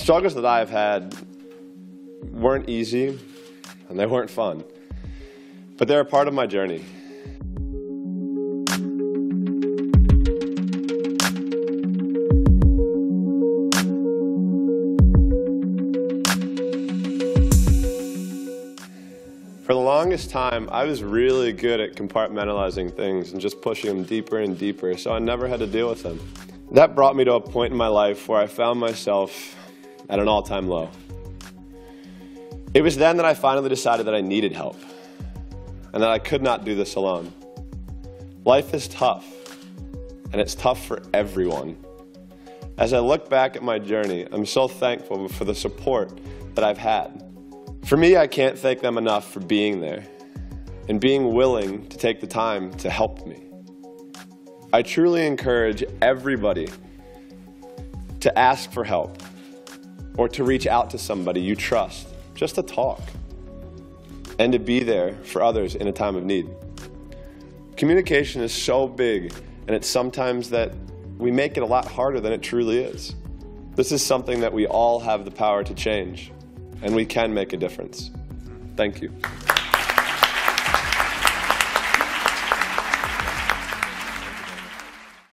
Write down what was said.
struggles that I've had weren't easy and they weren't fun, but they're a part of my journey. For the longest time, I was really good at compartmentalizing things and just pushing them deeper and deeper, so I never had to deal with them. That brought me to a point in my life where I found myself at an all-time low. It was then that I finally decided that I needed help and that I could not do this alone. Life is tough, and it's tough for everyone. As I look back at my journey, I'm so thankful for the support that I've had. For me, I can't thank them enough for being there and being willing to take the time to help me. I truly encourage everybody to ask for help or to reach out to somebody you trust, just to talk, and to be there for others in a time of need. Communication is so big, and it's sometimes that we make it a lot harder than it truly is. This is something that we all have the power to change and we can make a difference. Thank you.